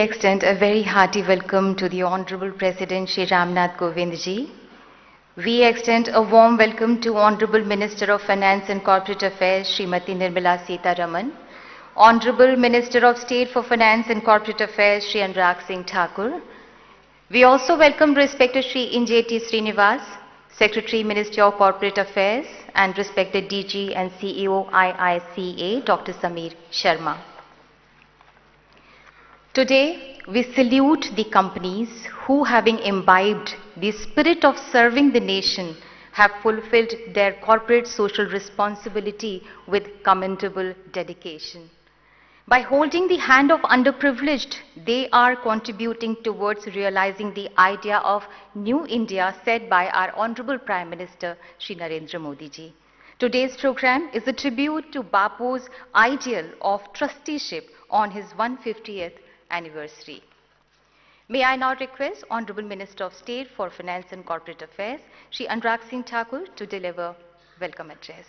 We extend a very hearty welcome to the Honorable President Shri Ramnath Kovind ji. We extend a warm welcome to Honorable Minister of Finance and Corporate Affairs Srimati Nirmala Raman, Honorable Minister of State for Finance and Corporate Affairs Shri Anurag Singh Thakur. We also welcome respected Shri Injeti Srinivas, Secretary Ministry of Corporate Affairs and respected DG and CEO IICA Dr. Samir Sharma. Today, we salute the companies who, having imbibed the spirit of serving the nation, have fulfilled their corporate social responsibility with commendable dedication. By holding the hand of underprivileged, they are contributing towards realizing the idea of New India set by our Honorable Prime Minister Shri Narendra Modi ji. Today's program is a tribute to Bapu's ideal of trusteeship on his 150th anniversary. May I now request Honorable Minister of State for Finance and Corporate Affairs, Shri Anurag Singh Thakur, to deliver welcome address.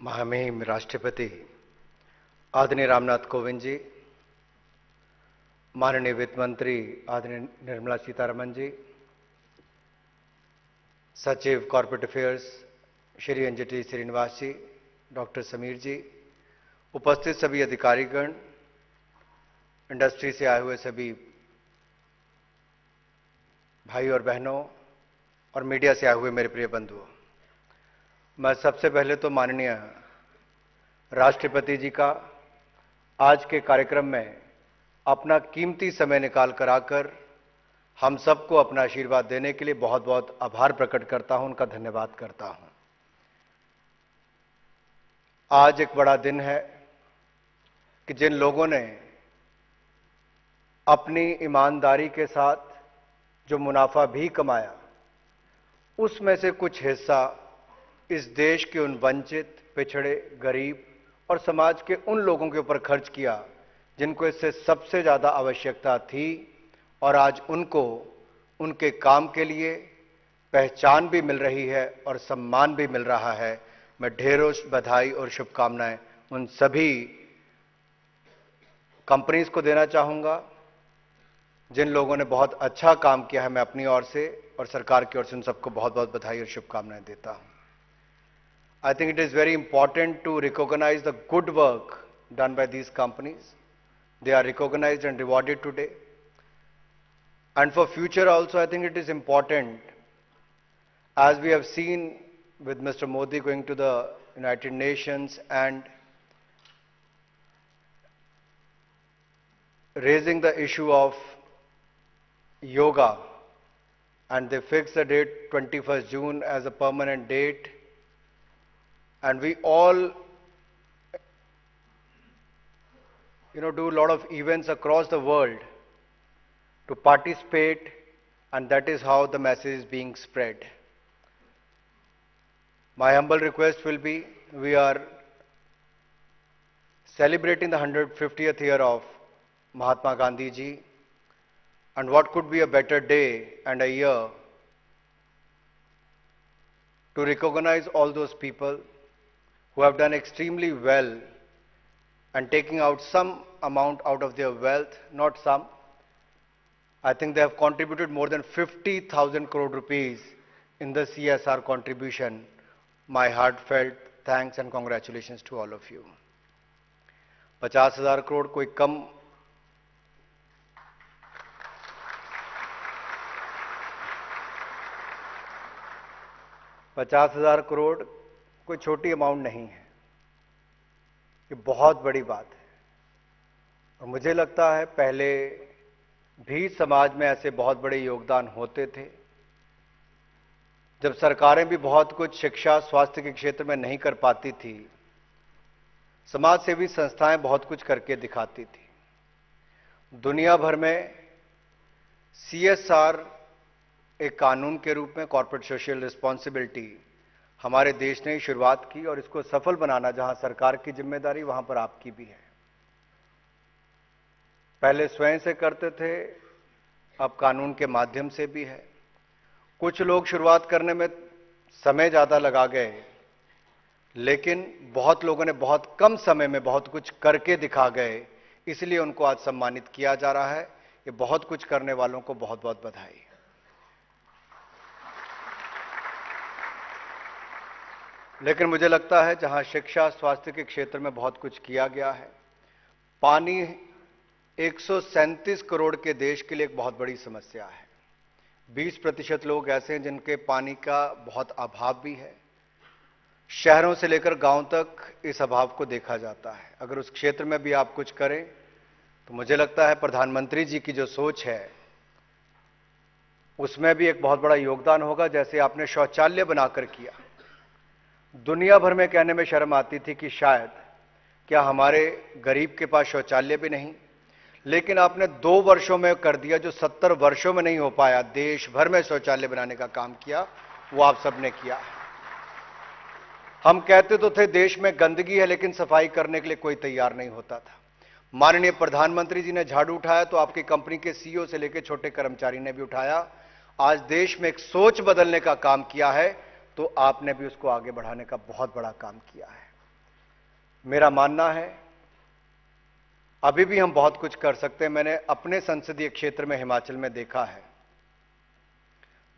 महामहिम राष्ट्रपति आदरणीय रामनाथ कोविंद जी माननीय वित्त मंत्री आदरणीय निर्मला सीतारमन जी सचिव corporate affairs, Shri Injeti Srinivas ji doctor Sameer ji, उपस्थित सभी अधिकारीगण, इंडस्ट्री से आए हुए सभी भाई और बहनों और मीडिया से आए हुए मेरे प्रिय बंधुओं, मैं सबसे पहले तो माननीय राष्ट्रपति जी का आज के कार्यक्रम में अपना कीमती समय निकाल कर आकर हम सबको अपना आशीर्वाद देने के लिए बहुत बहुत आभार प्रकट करता हूँ, उनका धन्यवाद करता हूँ। आज एक बड़ा दिन है कि जिन लोगों ने अपनी ईमानदारी के साथ जो मुनाफा भी कमाया, उसमें से कुछ हिस्सा इस देश के उन वंचित, पिछड़े, गरीब और समाज के उन लोगों के ऊपर खर्च किया, जिनको इससे सबसे ज़्यादा आवश्यकता थी और आज उनको, उनके काम के लिए पहचान भी मिल रही है और सम्मान भी मिल रहा है। मैं ढेरों बधाई और शुभकामनाएँ उन सभी कंपनीज़ को देना चाहूँगा, जिन लोगों ने बहुत अच्छा काम किया है। मैं अपनी ओर से और सरकार की ओर से उन सबको बहुत बहुत बधाई और शुभकामनाएँ देता हूँ। I think it is very important to recognize the good work done by these companies they are recognized and rewarded today. And for future also, I think it is important, as we have seen with Mr. Modi going to the United Nations and raising the issue of yoga, and they fixed the date 21st June as a permanent date and we all you know do a lot of events across the world to participate and that is how the message is being spread my humble request will be we are celebrating the 150th year of mahatma gandhi ji and what could be a better day and a year to recognize all those people who have done extremely well and taking out some amount out of their wealth, not some. I think they have contributed more than 50,000 crore rupees in the CSR contribution. My heartfelt thanks and congratulations to all of you. पचास हज़ार करोड़ कोई कम पचास हज़ार करोड़ कोई छोटी amount नहीं है ये बहुत बड़ी बात है और मुझे लगता है पहले भी समाज में ऐसे बहुत बड़े योगदान होते थे। जब सरकारें भी बहुत कुछ शिक्षा, स्वास्थ्य के क्षेत्र में नहीं कर पाती थी, समाज सेवी संस्थाएँ बहुत कुछ करके दिखाती थी। दुनिया भर में सीएसआर एक कानून के रूप में कॉर्पोरेट सोशल रिस्पॉन्सिबिलिटी हमारे देश ने शुरुआत की और इसको सफल बनाना जहाँ सरकार की ज़िम्मेदारी, वहाँ पर आपकी भी है। पहले स्वयं से करते थे, अब कानून के माध्यम से भी है। कुछ लोग शुरुआत करने में समय ज़्यादा लगा गए, लेकिन बहुत लोगों ने बहुत कम समय में बहुत कुछ करके दिखा गए, इसलिए उनको आज सम्मानित किया जा रहा है। ये बहुत कुछ करने वालों को बहुत बहुत बधाई। लेकिन मुझे लगता है जहाँ शिक्षा, स्वास्थ्य के क्षेत्र में बहुत कुछ किया गया है, पानी एक सौ सैंतीस करोड़ के देश के लिए एक बहुत बड़ी समस्या है। 20 प्रतिशत लोग ऐसे हैं जिनके पानी का बहुत अभाव भी है। शहरों से लेकर गाँव तक इस अभाव को देखा जाता है। अगर उस क्षेत्र में भी आप कुछ करें तो मुझे लगता है प्रधानमंत्री जी की जो सोच है, उसमें भी एक बहुत बड़ा योगदान होगा, जैसे आपने शौचालय बनाकर किया। दुनिया भर में कहने में शर्म आती थी कि शायद क्या हमारे गरीब के पास शौचालय भी नहीं? लेकिन आपने दो वर्षों में कर दिया, जो सत्तर वर्षों में नहीं हो पाया देश भर में शौचालय बनाने का काम किया, वो आप सबने किया। हम कहते तो थे, देश में गंदगी है, लेकिन सफ़ाई करने के लिए कोई तैयार नहीं होता था। माननीय प्रधानमंत्री जी ने झाड़ू उठाया तो आपकी कंपनी के सीईओ से लेकर छोटे कर्मचारी ने भी उठाया। आज देश में एक सोच बदलने का काम किया है तो आपने भी उसको आगे बढ़ाने का बहुत बड़ा काम किया है। मेरा मानना है अभी भी हम बहुत कुछ कर सकते हैं। मैंने अपने संसदीय क्षेत्र में हिमाचल में देखा है।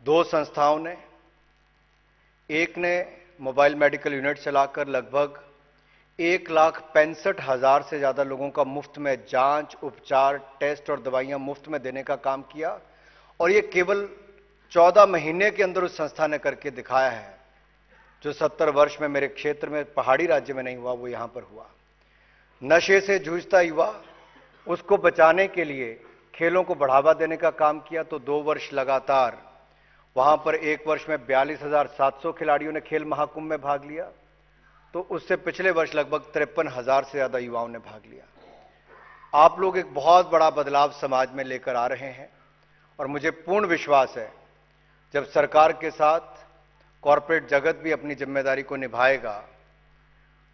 दो संस्थाओं ने, एक ने मोबाइल मेडिकल यूनिट चलाकर लगभग एक लाख पैंसठ हज़ार से ज़्यादा लोगों का मुफ़्त में जाँच, उपचार, टेस्ट और दवाइयाँ मुफ़्त में देने का काम किया और यह केवल चौदह महीने के अंदर उस संस्था ने करके दिखाया है। जो सत्तर वर्ष में मेरे क्षेत्र में, पहाड़ी राज्य में नहीं हुआ, वो यहाँ पर हुआ। नशे से जूझता युवा, उसको बचाने के लिए खेलों को बढ़ावा देने का काम किया तो दो वर्ष लगातार। वहाँ पर एक वर्ष में बयालीस हज़ार सात सौ खिलाड़ियों ने खेल महाकुंभ में भाग लिया तो उससे पिछले वर्ष लगभग तिरपन हज़ार से ज़्यादा युवाओं ने भाग लिया। आप लोग एक बहुत बड़ा बदलाव समाज में लेकर आ रहे हैं और मुझे पूर्ण विश्वास है, जब सरकार के साथ कॉरपोरेट जगत भी अपनी ज़िम्मेदारी को निभाएगा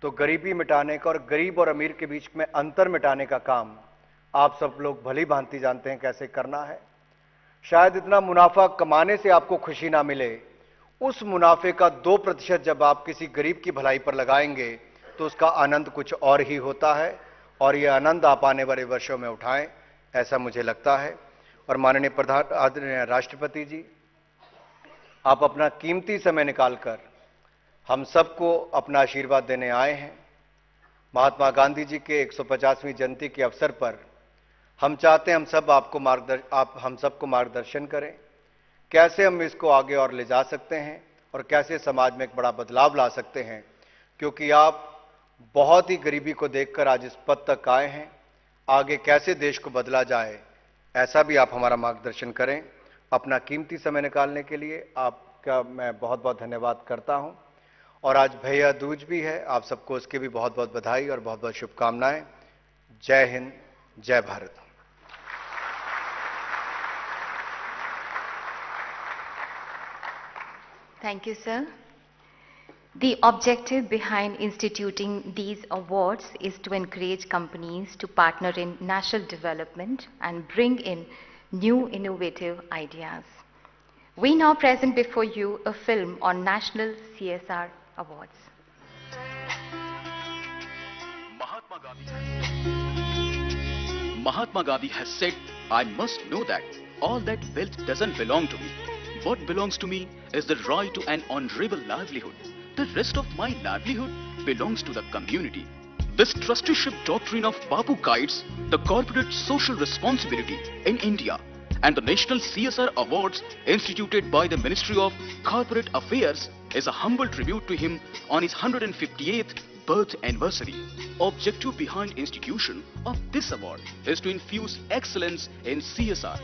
तो गरीबी मिटाने का और गरीब और अमीर के बीच में अंतर मिटाने का काम आप सब लोग भली भांति जानते हैं कैसे करना है। शायद इतना मुनाफा कमाने से आपको खुशी ना मिले। उस मुनाफे का दो प्रतिशत जब आप किसी गरीब की भलाई पर लगाएँगे तो उसका आनंद कुछ और ही होता है और यह आनंद आप आने वाले वर्षों में उठाएँ, ऐसा मुझे लगता है। और माननीय प्रधान, आदरणीय राष्ट्रपति जी, आप अपना कीमती समय निकालकर हम सबको अपना आशीर्वाद देने आए हैं। महात्मा गांधी जी के 150वीं जयंती के अवसर पर हम चाहते हैं हम सब आपको मार्गदर्शन आप, हम सबको मार्गदर्शन करें। कैसे हम इसको आगे और ले जा सकते हैं और कैसे समाज में एक बड़ा बदलाव ला सकते हैं, क्योंकि आप बहुत ही गरीबी को देखकर आज इस पद तक आए हैं। आगे कैसे देश को बदला जाए, ऐसा भी आप हमारा मार्गदर्शन करें। अपना कीमती समय निकालने के लिए आपका मैं बहुत बहुत धन्यवाद करता हूँ। और आज भैया दूज भी है आप सबको उसकी भी बहुत बहुत बधाई और बहुत बहुत शुभकामनाएँ जय हिंद जय Bharat Thank you, sir. The objective behind instituting these awards is to encourage companies to partner in national development and bring in new innovative ideas. We now present before you a film on National CSR Awards. Mahatma Gandhi, Mahatma Gandhi has said, I must know that all that wealth doesn't belong to me. What belongs to me is the right to an honorable livelihood. The rest of my livelihood belongs to the community. This trusteeship doctrine of Bapu guides the corporate social responsibility in India and the National CSR Awards instituted by the Ministry of Corporate Affairs is a humble tribute to him on his 158th birth anniversary. Objective behind institution of this award is to infuse excellence in CSR.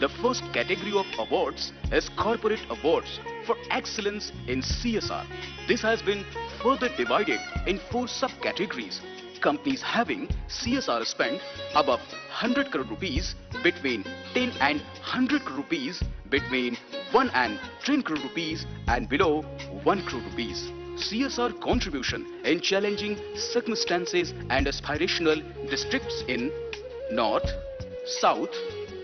The first category of awards is Corporate Awards for Excellence in CSR. This has been further divided in four subcategories. Companies having CSR spend above 100 crore rupees between 10 and 100 crore rupees between 1 and 10 crore rupees and below 1 crore rupees. CSR contribution in challenging circumstances and aspirational districts in North, South,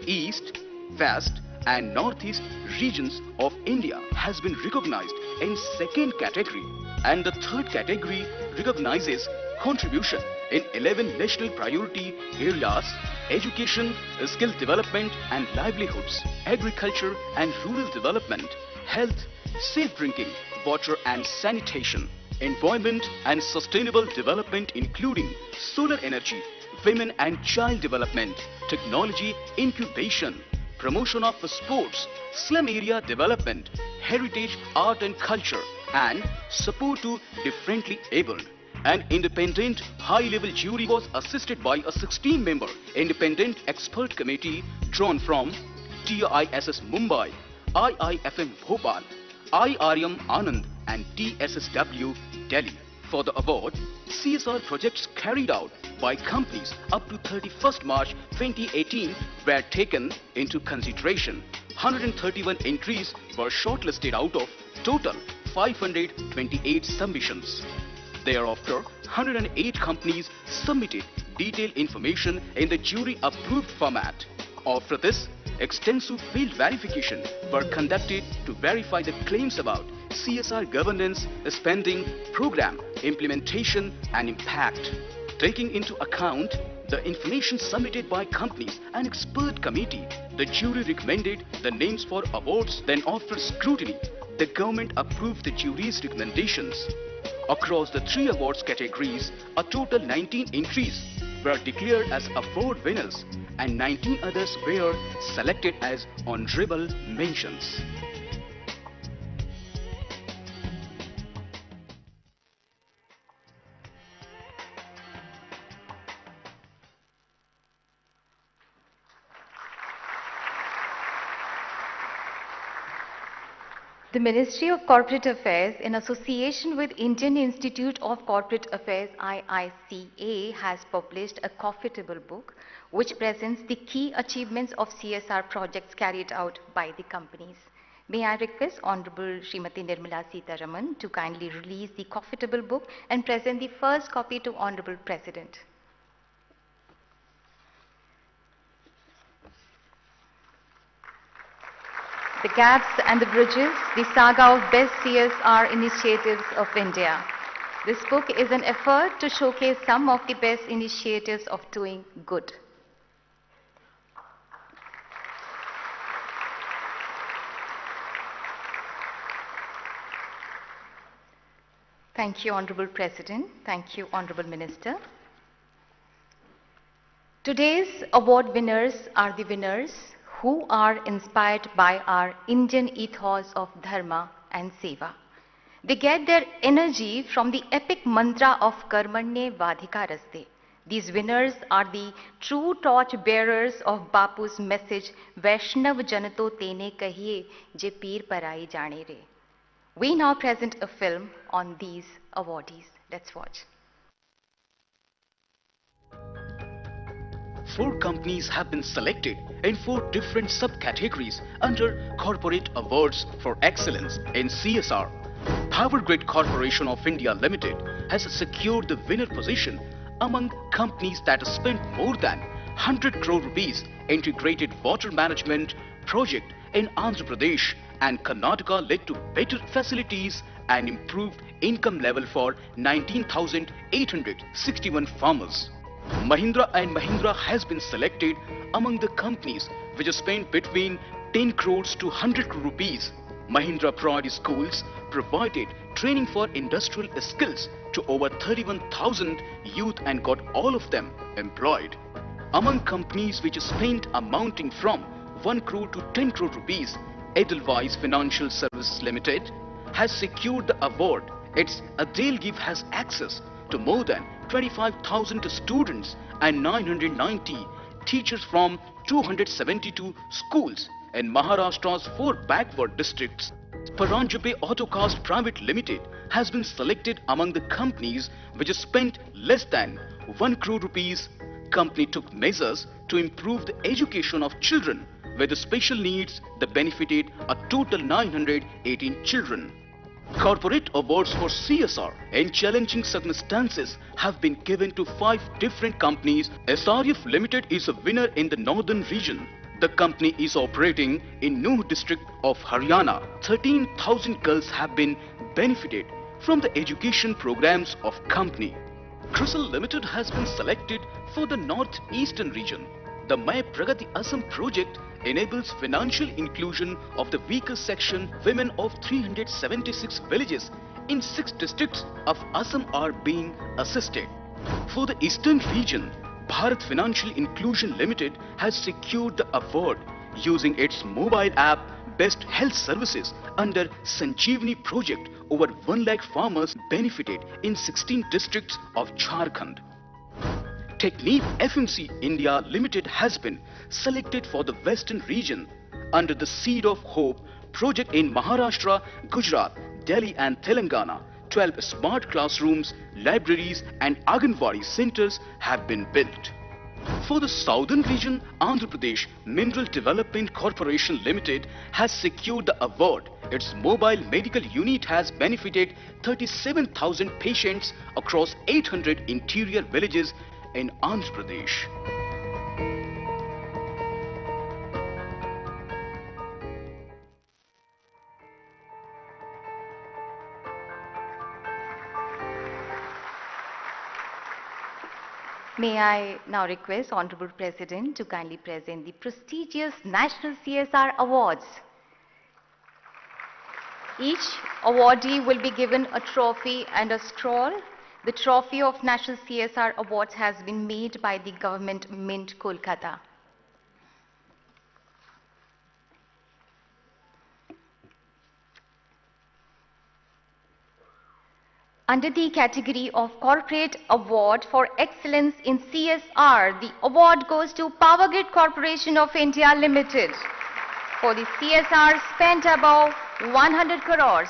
East, West and Northeast regions of India has been recognized in second category and the third category recognizes contribution in 11 national priority areas education, skill development and livelihoods, agriculture and rural development, health, safe drinking, water and sanitation, environment and sustainable development including solar energy, women and child development, technology incubation, promotion of sports, slum area development, heritage, art and culture, and support to differently abled. An independent high-level jury was assisted by a 16-member independent expert committee drawn from TISS Mumbai, IIFM Bhopal, IRMA Anand and TSSW Delhi. For the award, CSR projects carried out by companies up to 31st March 2018 were taken into consideration. 131 entries were shortlisted out of total 528 submissions. Thereafter, 108 companies submitted detailed information in the jury-approved format. After this, extensive field verification were conducted to verify the claims about CSR governance, spending, program, implementation and impact. Taking into account the information submitted by companies and expert committee, the jury recommended the names for awards. Then after scrutiny, the government approved the jury's recommendations. Across the three awards categories, a total 19 entries were declared as award winners and 19 others were selected as honorable mentions. The Ministry of Corporate Affairs, in association with Indian Institute of Corporate Affairs IICA, has published a coffee table book which presents the key achievements of CSR projects carried out by the companies. May I request Honorable Srimati Nirmala Sitharaman to kindly release the coffee table book and present the first copy to Honorable President. The Gaps and the Bridges, the saga of best CSR initiatives of India. This book is an effort to showcase some of the best initiatives of doing good. Thank you, Honorable President. Thank you, Honorable Minister. Today's award winners are the winners who are inspired by our Indian ethos of dharma and seva. They get their energy from the epic mantra of Karmanye Vadhikaraste. These winners are the true torch bearers of Bapu's message, Vaishnav Janato Tene Kahiye Je Peer Parai Jane Re. We now present a film on these awardees. Let's watch. Four companies have been selected in four different subcategories under Corporate Awards for Excellence in CSR. Power Grid Corporation of India Limited has secured the winner position among companies that spent more than 100 crore rupees integrated water management project in Andhra Pradesh and Karnataka led to better facilities and improved income level for 19,861 farmers. Mahindra and Mahindra has been selected among the companies which spent between 10 crores to 100 crore rupees. Mahindra Priority Schools provided training for industrial skills to over 31,000 youth and got all of them employed. Among companies which spent amounting from 1 crore to 10 crore rupees, Edelweiss Financial Services Limited has secured the award. Its EdelGive has access to more than 25,000 students and 990 teachers from 272 schools in Maharashtra's four backward districts. Paranjape Autocast Private Limited has been selected among the companies which spent less than 1 crore rupees. Company took measures to improve the education of children with special needs that benefited a total 918 children. Corporate awards for CSR in challenging circumstances have been given to five different companies. SRF Limited is a winner in the northern region. The company is operating in Nuh district of Haryana. 13,000 girls have been benefited from the education programs of company. CRISIL Limited has been selected for the northeastern region. The May Pragati Assam project enables financial inclusion of the weaker section women of 376 villages in 6 districts of Assam are being assisted. For the eastern region, Bharat Financial Inclusion Limited has secured the award using its mobile app Best Health Services under Sanjeevani project over 1 lakh farmers benefited in 16 districts of Jharkhand. Technique FMC India Limited has been selected for the western region under the Seed of Hope project in Maharashtra, Gujarat, Delhi and Telangana. 12 smart classrooms, libraries and Anganwadi centers have been built. For the southern region, Andhra Pradesh Mineral Development Corporation Limited has secured the award. Its mobile medical unit has benefited 37,000 patients across 800 interior villages in Andhra Pradesh. May I now request Honorable President to kindly present the prestigious National CSR Awards. Each awardee will be given a trophy and a scroll. The trophy of National CSR Awards has been made by the Government Mint Kolkata. Under the category of Corporate Award for Excellence in CSR, the award goes to Power Grid Corporation of India Limited for the CSR spent above 100 crores.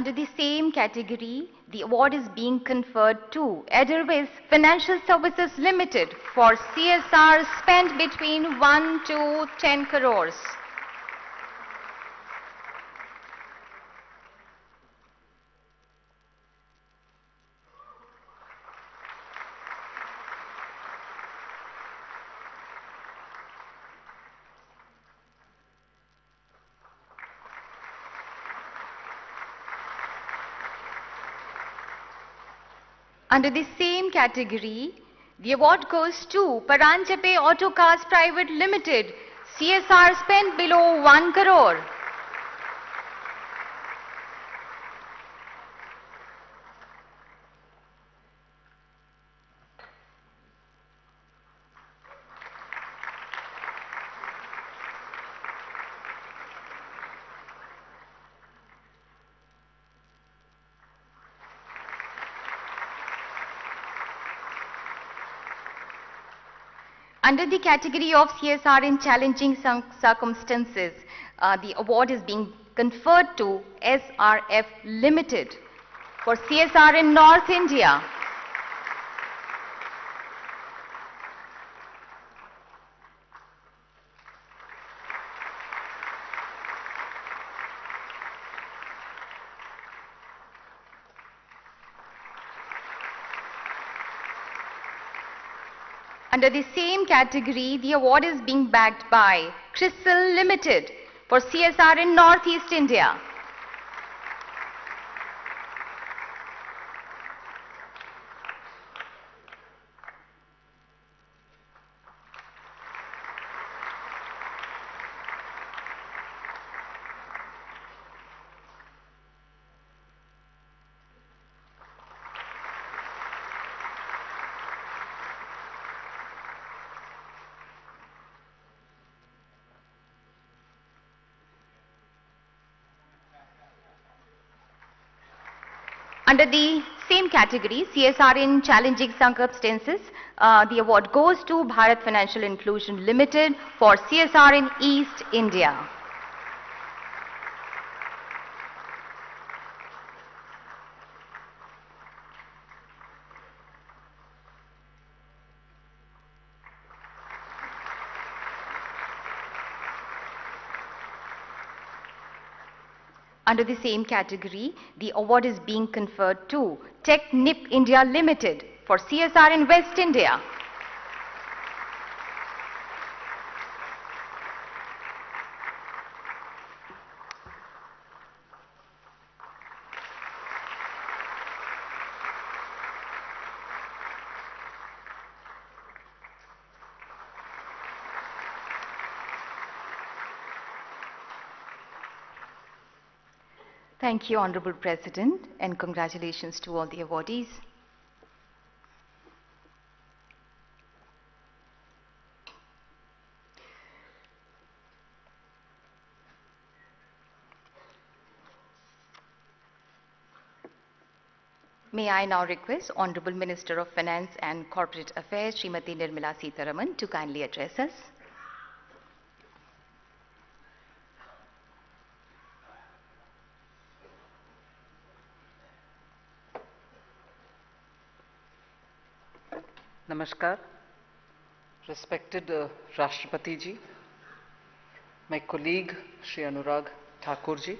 Under the same category, the award is being conferred to Edelweiss Financial Services Limited for CSR spent between 1 to 10 crores. Under the same category, the award goes to Paranjape Autocast Private Limited, CSR spent below 1 crore. Under the category of CSR in challenging circumstances, uh, the award is being conferred to SRF Limited for CSR in North India. Under the same category, the award is being backed by CRISIL Limited for CSR in Northeast India. Under the same category, CSR in challenging circumstances, uh, the award goes to Bharat Financial Inclusion Limited for CSR in East India. Under the same category, the award is being conferred to Technip India Limited for CSR in West India. Thank you, Honorable President, and congratulations to all the awardees. May I now request Honorable Minister of Finance and Corporate Affairs, Srimati Nirmala Sitharaman, to kindly address us. Namaskar, respected uh, Rashtrapati ji, my colleague Sri Anurag Thakur ji,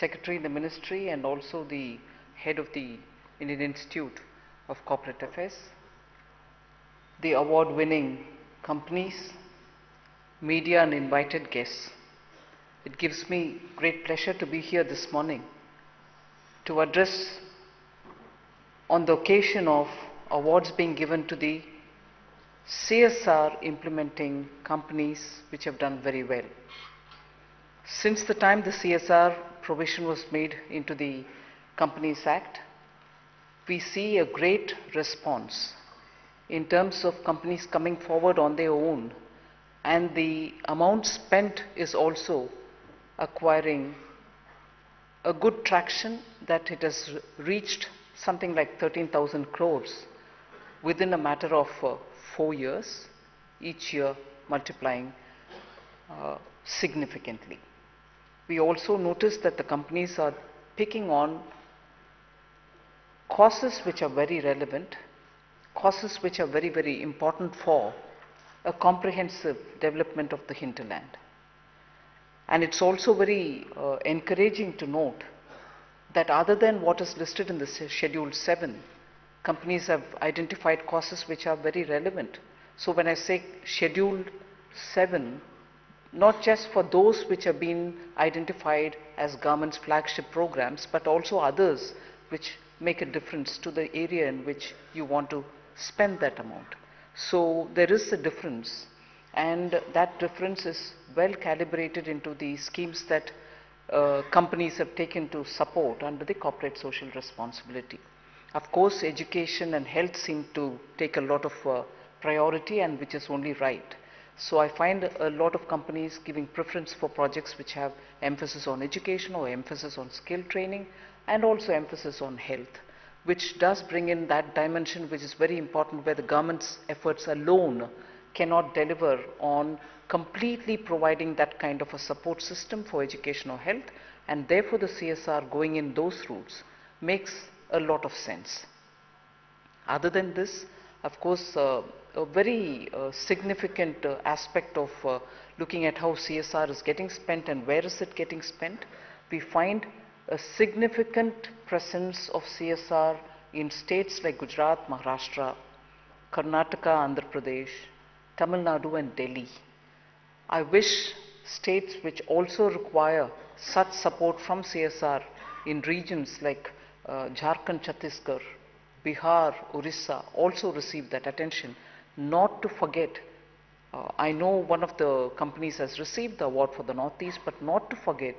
Secretary in the Ministry and also the head of the Indian Institute of Corporate Affairs, the award winning companies, media and invited guests. It gives me great pleasure to be here this morning to address on the occasion of awards being given to the CSR implementing companies which have done very well. Since the time the CSR provision was made into the Companies Act, we see a great response in terms of companies coming forward on their own and the amount spent is also acquiring a good traction that it has reached something like 13,000 crores within a matter of uh, four years, each year multiplying uh, significantly. We also notice that the companies are picking on causes which are very relevant, causes which are very, very important for a comprehensive development of the hinterland. And it's also very uh, encouraging to note that other than what is listed in the Schedule 7, companies have identified causes which are very relevant. So when I say Schedule 7, not just for those which have been identified as government's flagship programs, but also others which make a difference to the area in which you want to spend that amount. So there is a difference and that difference is well calibrated into the schemes that uh, companies have taken to support under the corporate social responsibility. Of course, education and health seem to take a lot of uh, priority and which is only right. So I find a lot of companies giving preference for projects which have emphasis on education or emphasis on skill training and also emphasis on health, which does bring in that dimension which is very important where the government's efforts alone cannot deliver on completely providing that kind of a support system for education or health and therefore the CSR going in those routes makes a lot of sense. Other than this, of course, uh, a very uh, significant uh, aspect of uh, looking at how CSR is getting spent and where is it getting spent, we find a significant presence of CSR in states like Gujarat, Maharashtra, Karnataka, Andhra Pradesh, Tamil Nadu and Delhi. I wish states which also require such support from CSR in regions like uh, Jharkhand, Chhattisgarh, Bihar, Orissa also received that attention. Not to forget, uh, I know one of the companies has received the award for the Northeast, but not to forget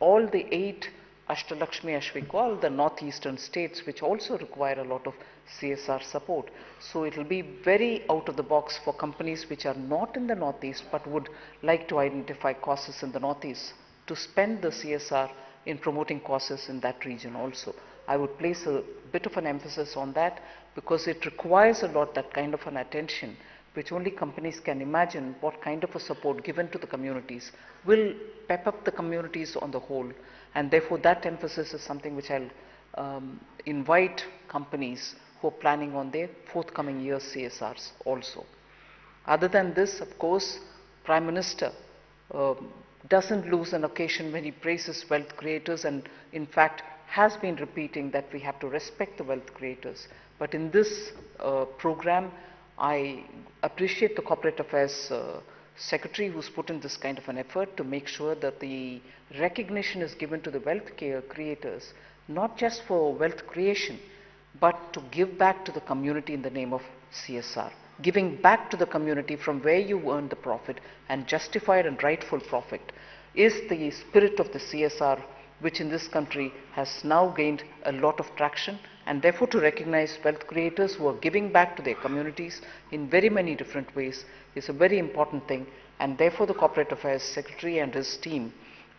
all the eight Ashtalakshmi Ashvikal, the northeastern states, which also require a lot of CSR support. So it will be very out of the box for companies which are not in the northeast but would like to identify causes in the northeast to spend the CSR in promoting causes in that region also. I would place a bit of an emphasis on that because it requires a lot that kind of an attention which only companies can imagine what kind of a support given to the communities will pep up the communities on the whole and therefore that emphasis is something which I'll um, invite companies who are planning on their forthcoming year's CSRs also. Other than this, of course, Prime Minister uh, doesn't lose an occasion when he praises wealth creators and, in fact, has been repeating that we have to respect the wealth creators. But in this uh, program, I appreciate the Corporate Affairs uh, Secretary who's put in this kind of an effort to make sure that the recognition is given to the wealth creators, not just for wealth creation, but to give back to the community in the name of CSR. Giving back to the community from where you earn the profit and justified and rightful profit is the spirit of the CSR which in this country has now gained a lot of traction and therefore to recognize wealth creators who are giving back to their communities in very many different ways is a very important thing and therefore the corporate affairs secretary and his team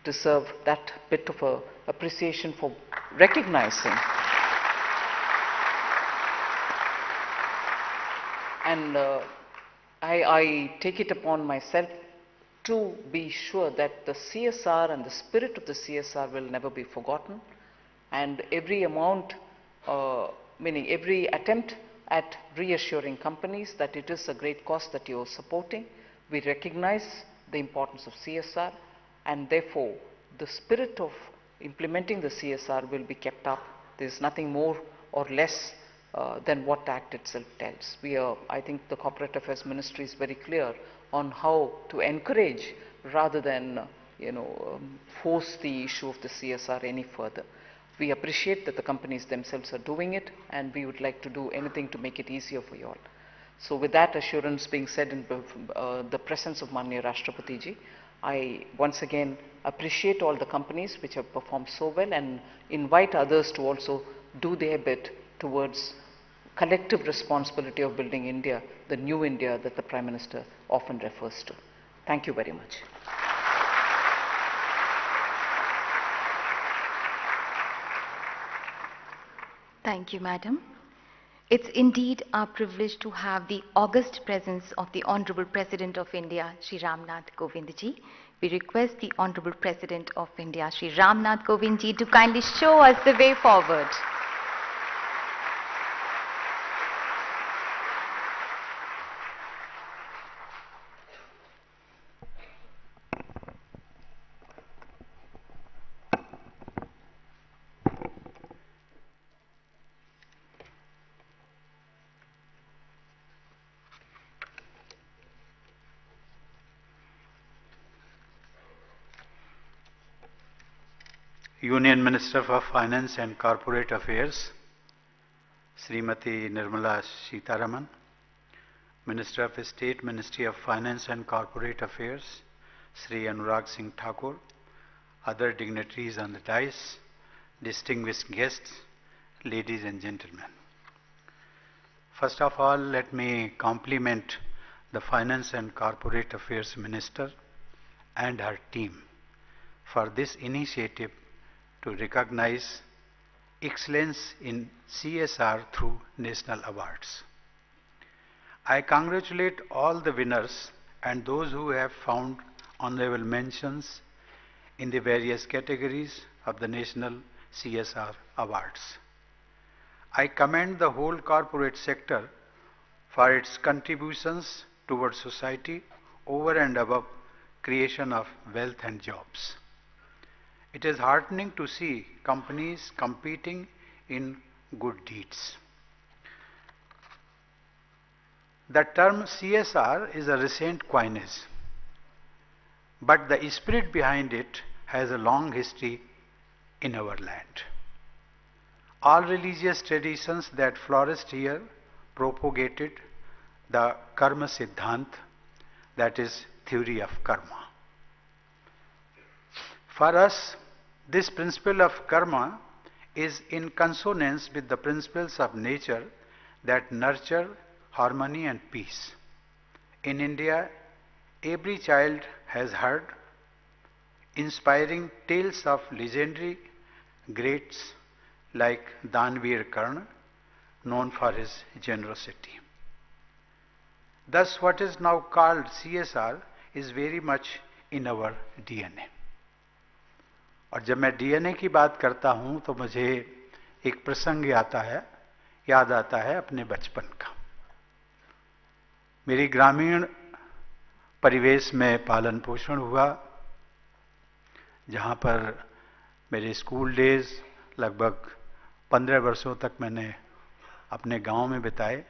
deserve that bit of a appreciation for recognizing and uh, I, I take it upon myself to be sure that the CSR and the spirit of the CSR will never be forgotten and every amount, uh, meaning every attempt at reassuring companies that it is a great cause that you are supporting. We recognize the importance of CSR and therefore the spirit of implementing the CSR will be kept up. There is nothing more or less uh, than what the Act itself tells. We are, I think the Corporate Affairs Ministry is very clear on how to encourage rather than you know, um, force the issue of the CSR any further. We appreciate that the companies themselves are doing it and we would like to do anything to make it easier for you all. So with that assurance being said in uh, the presence of Manya Rashtrapati ji, I once again appreciate all the companies which have performed so well and invite others to also do their bit towards collective responsibility of building India, the new India that the Prime Minister often refers to. Thank you very much. Thank you, Madam. It's indeed our privilege to have the august presence of the Honorable President of India, Sri Ramnath Kovindji. We request the Honorable President of India, Sri Ramnath Kovindji, to kindly show us the way forward. Union Minister for Finance and Corporate Affairs, Srimati Nirmala Sitharaman, Minister of State, Ministry of Finance and Corporate Affairs, Sri Anurag Singh Thakur, other dignitaries on the dais, distinguished guests, ladies and gentlemen. First of all, let me compliment the Finance and Corporate Affairs Minister and her team for this initiative to recognize excellence in CSR through national awards. I congratulate all the winners and those who have found honorable mentions in the various categories of the national CSR awards. I commend the whole corporate sector for its contributions towards society over and above creation of wealth and jobs. It is heartening to see companies competing in good deeds. The term CSR is a recent coinage, but the spirit behind it has a long history in our land. All religious traditions that flourished here propagated the karma siddhant, that is, theory of karma. For us, this principle of karma is in consonance with the principles of nature that nurture harmony and peace. In India, every child has heard inspiring tales of legendary greats like Danveer Karna, known for his generosity. Thus, what is now called CSR is very much in our DNA. और जब मैं DNA की बात करता हूँ तो मुझे एक प्रसंग आता है, याद आता है अपने बचपन का। मेरी ग्रामीण परिवेश में पालन पोषण हुआ, जहाँ पर मेरे स्कूल डेज़ लगभग पंद्रह वर्षों तक मैंने अपने गाँव में बिताए।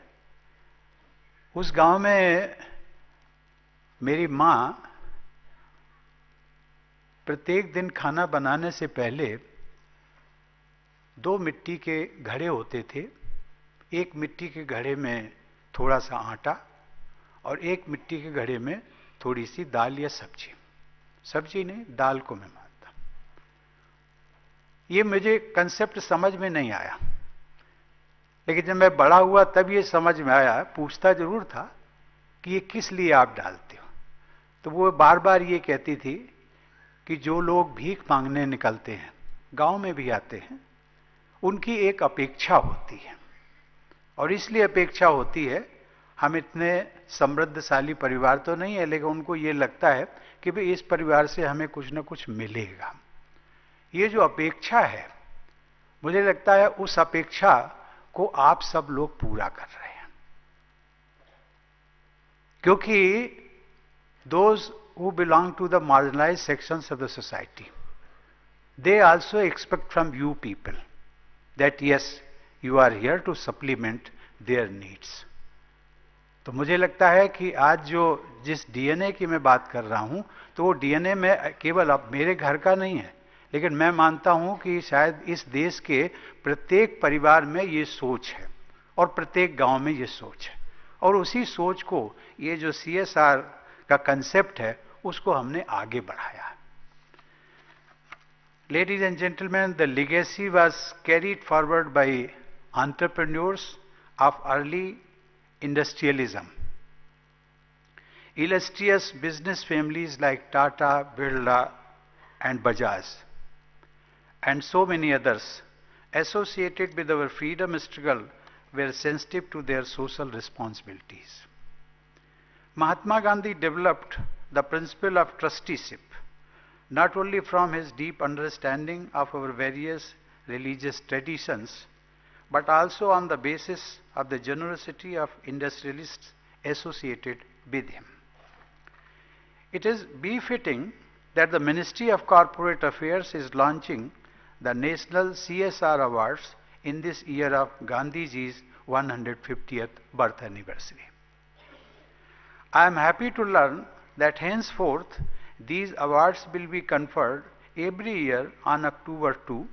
उस गाँव में मेरी माँ प्रत्येक दिन खाना बनाने से पहले दो मिट्टी के घड़े होते थे। एक मिट्टी के घड़े में थोड़ा सा आटा और एक मिट्टी के घड़े में थोड़ी सी दाल या सब्ज़ी। सब्ज़ी नहीं, दाल को मैं मानता। ये मुझे कंसेप्ट समझ में नहीं आया। लेकिन जब मैं बड़ा हुआ तब ये समझ में आया, पूछता ज़रूर था कि ये किस लिए आप डालते हो। तो वो बार बार ये कहती थी कि जो लोग भीख मांगने निकलते हैं, गाँव में भी आते हैं, उनकी एक अपेक्षा होती है। और इसलिए अपेक्षा होती है, हम इतने समृद्धशाली परिवार तो नहीं है, लेकिन उनको ये लगता है कि भाई इस परिवार से हमें कुछ ना कुछ मिलेगा। ये जो अपेक्षा है, मुझे लगता है उस अपेक्षा को आप सब लोग पूरा कर रहे हैं। क्योंकि those who belong to the marginalized sections of the society they also expect from you people that yes you are here to supplement their needs तो मुझे लगता है कि आज जो जिस डीएनए की मैं बात कर रहा हूँ तो वो डीएनए में केवल अब मेरे घर का नहीं है लेकिन मैं मानता हूँ कि शायद इस देश के प्रत्येक परिवार में ये सोच है और प्रत्येक गाँव में ये सोच है और उसी सोच को ये जो सीएसआर का कंसेप्ट है, उसको हमने आगे बढ़ाया। Ladies and gentleman the legacy was carried forward by entrepreneurs of early industrialism illustrious business families like Tata Birla and Bajaj and so many others associated with our freedom struggle they are sensitive to their social responsibilities Mahatma Gandhi developed the principle of trusteeship not only from his deep understanding of our various religious traditions, but also on the basis of the generosity of industrialists associated with him. It is befitting that the Ministry of Corporate Affairs is launching the National CSR Awards in this year of Gandhiji's 150th birth anniversary. I am happy to learn that henceforth these awards will be conferred every year on October 2,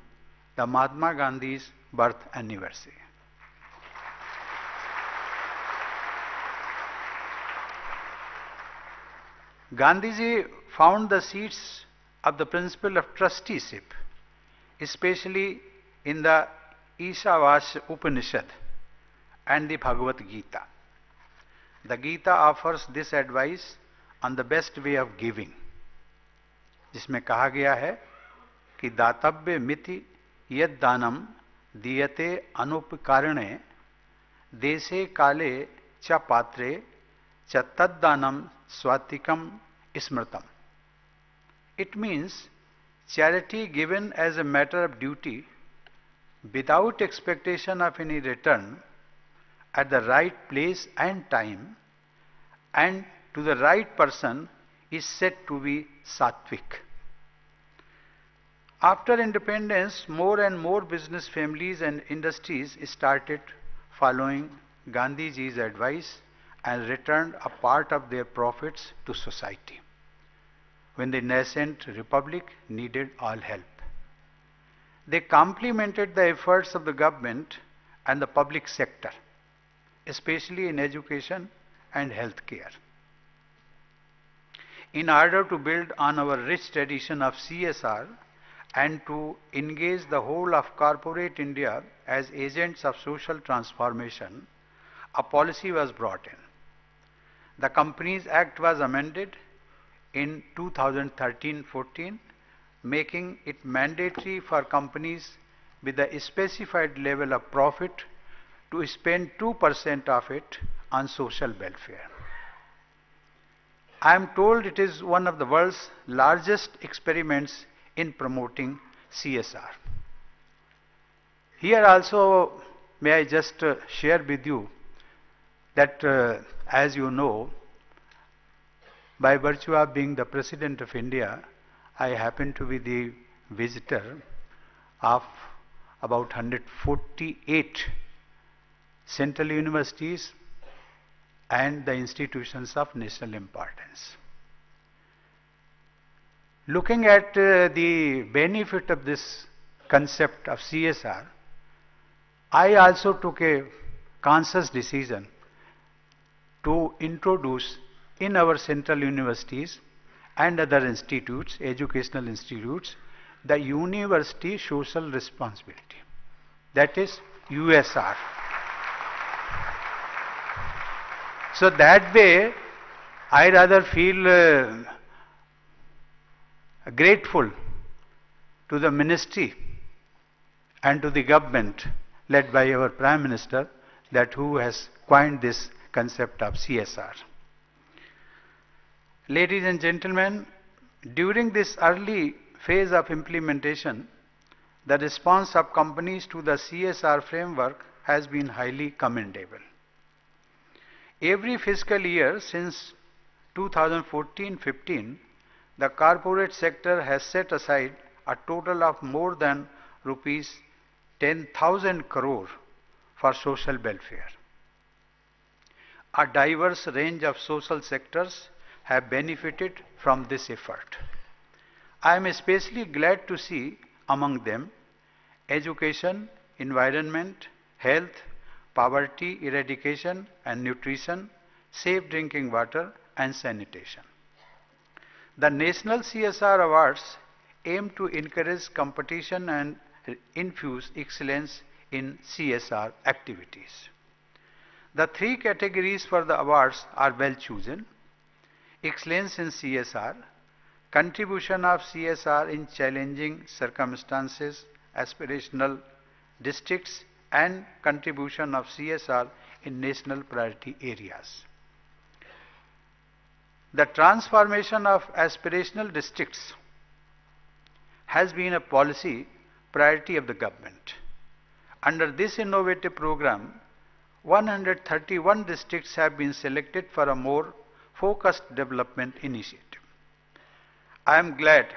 the Mahatma Gandhi's birth anniversary. Gandhiji found the seeds of the principle of trusteeship, especially in the Ishavasya Upanishad and the Bhagavad Gita. The Gita offers this advice on the best way of giving. जिसमें कहा गया है कि दातव्य मिति यद दानम दीयते अनुपकारणे देशे काले च पात्रे च तद्दानम स्वातिकम स्मृतम it means charity given as a matter of duty without expectation of any return at the right place and time and to the right person is said to be sattvic. After independence, more and more business families and industries started following Gandhiji's advice and returned a part of their profits to society when the nascent republic needed all help. They complemented the efforts of the government and the public sector, especially in education and healthcare. In order to build on our rich tradition of CSR, and to engage the whole of corporate India as agents of social transformation, a policy was brought in. The Companies Act was amended in 2013-14, making it mandatory for companies with a specified level of profit to spend 2% of it on social welfare. I am told it is one of the world's largest experiments in promoting CSR. Here also, may I just uh, share with you that, uh, as you know, by virtue of being the President of India, I happen to be the visitor of about 148 central universities and the institutions of national importance. Looking at uh, the benefit of this concept of CSR, I also took a conscious decision to introduce in our central universities and other institutes, educational institutes, the university social responsibility. That is USR. So that way, I rather feel uh, grateful to the ministry and to the government led by our Prime Minister that who has coined this concept of CSR. Ladies and gentlemen, during this early phase of implementation, the response of companies to the CSR framework has been highly commendable. Every fiscal year since 2014-15, the corporate sector has set aside a total of more than rupees 10,000 crore for social welfare. A diverse range of social sectors have benefited from this effort. I am especially glad to see among them education, environment, health, poverty eradication and nutrition, safe drinking water and sanitation. The National CSR Awards aim to encourage competition and infuse excellence in CSR activities. The three categories for the awards are well chosen. Excellence in CSR, contribution of CSR in challenging circumstances, aspirational districts and contribution of CSR in national priority areas. The transformation of aspirational districts has been a policy priority of the government. Under this innovative program, 131 districts have been selected for a more focused development initiative. I am glad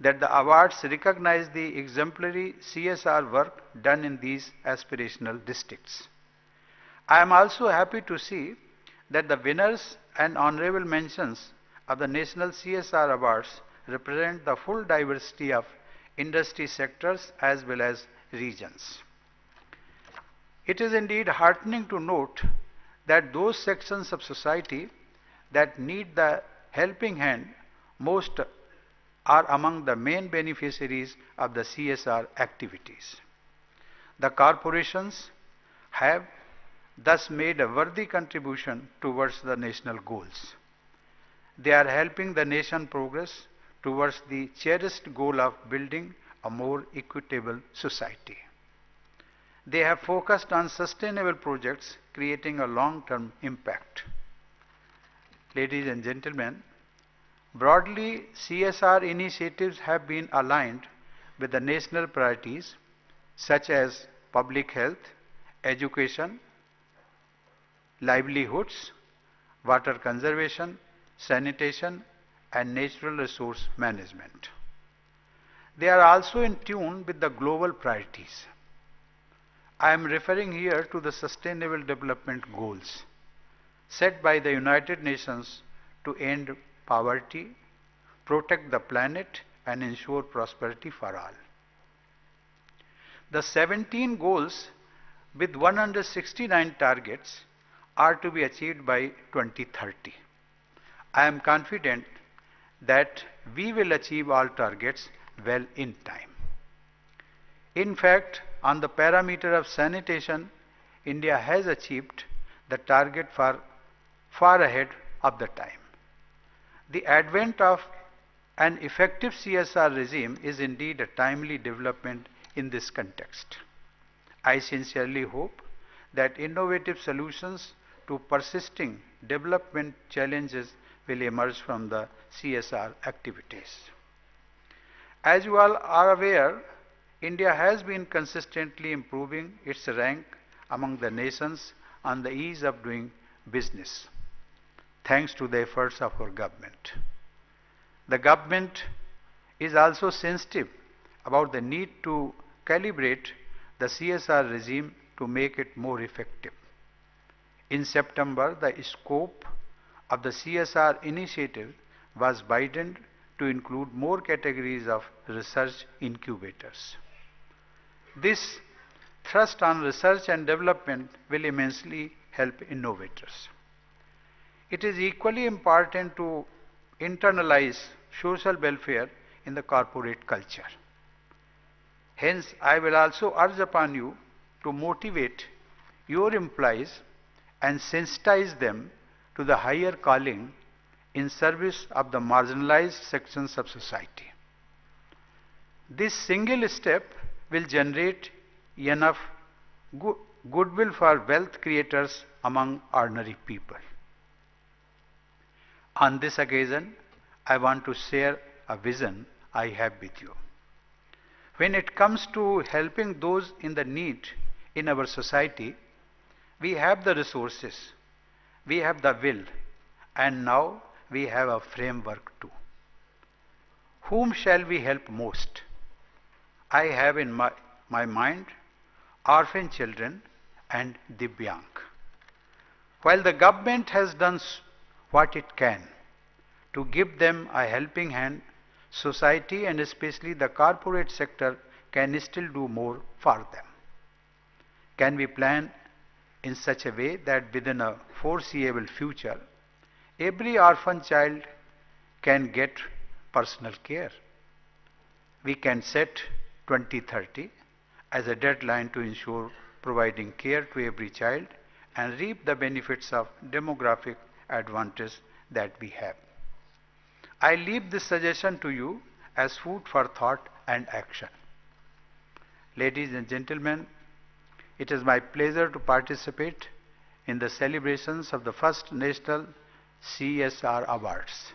that the awards recognize the exemplary CSR work done in these aspirational districts. I am also happy to see that the winners and honorable mentions of the National CSR Awards represent the full diversity of industry sectors as well as regions. It is indeed heartening to note that those sections of society that need the helping hand most are among the main beneficiaries of the CSR activities. The corporations have thus made a worthy contribution towards the national goals. They are helping the nation progress towards the cherished goal of building a more equitable society. They have focused on sustainable projects creating a long-term impact. Ladies and gentlemen, Broadly, CSR initiatives have been aligned with the national priorities such as public health, education, livelihoods, water conservation, sanitation and natural resource management. They are also in tune with the global priorities. I am referring here to the Sustainable Development Goals set by the United Nations to end poverty, protect the planet and ensure prosperity for all. The 17 goals with 169 targets are to be achieved by 2030. I am confident that we will achieve all targets well in time. In fact, on the parameter of sanitation, India has achieved the target far, far ahead of the time. The advent of an effective CSR regime is indeed a timely development in this context. I sincerely hope that innovative solutions to persisting development challenges will emerge from the CSR activities. As you all are aware, India has been consistently improving its rank among the nations on the ease of doing business thanks to the efforts of our government. The government is also sensitive about the need to calibrate the CSR regime to make it more effective. In September, the scope of the CSR initiative was widened to include more categories of research incubators. This thrust on research and development will immensely help innovators. It is equally important to internalize social welfare in the corporate culture. Hence, I will also urge upon you to motivate your employees and sensitize them to the higher calling in service of the marginalized sections of society. This single step will generate enough go goodwill for wealth creators among ordinary people. On this occasion, I want to share a vision I have with you. When it comes to helping those in the need in our society, we have the resources, we have the will, and now we have a framework too. Whom shall we help most? I have in my, my mind orphan children and Divyang. While the government has done what it can to give them a helping hand, society and especially the corporate sector can still do more for them. Can we plan in such a way that within a foreseeable future, every orphan child can get personal care? We can set 2030 as a deadline to ensure providing care to every child and reap the benefits of demographic advantage that we have. I leave this suggestion to you as food for thought and action. Ladies and gentlemen, it is my pleasure to participate in the celebrations of the first National CSR Awards.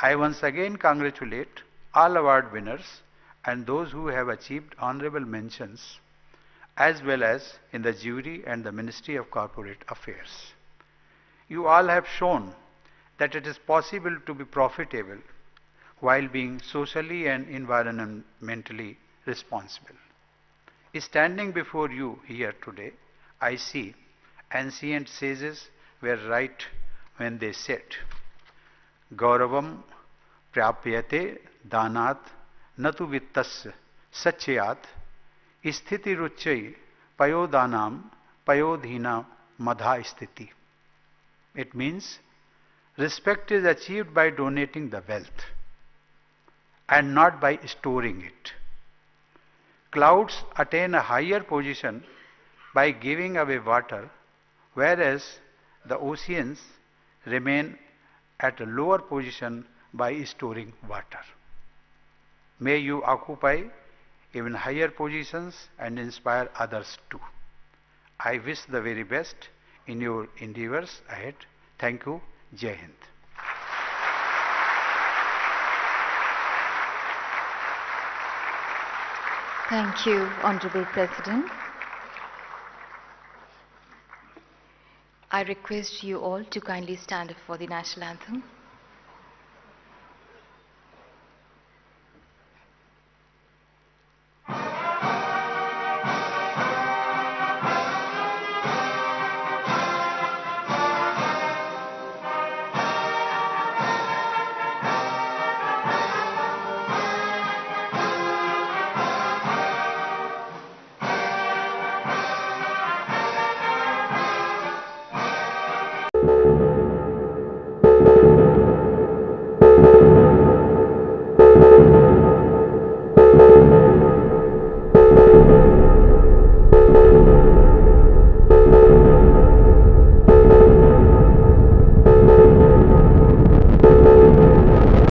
I once again congratulate all award winners and those who have achieved honorable mentions as well as in the jury and the Ministry of Corporate Affairs You all have shown that it is possible to be profitable while being socially and environmentally responsible. Standing before you here today, I see ancient sages were right when they said, Gauravam prapyate danat natu vittasya sachayat स्थिति रुच्चय पयोदानाम पयोधीना madha sthiti. it means respect is achieved by donating the wealth and not by storing it. Clouds attain a higher position by giving away water, whereas the oceans remain at a lower position by storing water. May you occupy even higher positions and inspire others too. I wish the very best in your endeavors ahead. Thank you. Jai Hind. Thank you, Honorable President. I request you all to kindly stand up for the national anthem.